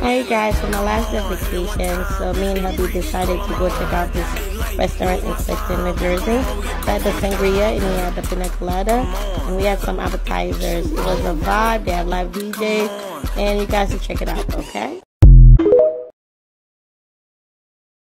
Hey guys, for my last vacation, so me and hubby decided to go check out this restaurant in Clifton, New Jersey. We had the sangria and we had the pina colada, and we had some appetizers. It was a vibe. They had live DJs, and you guys should check it out. Okay.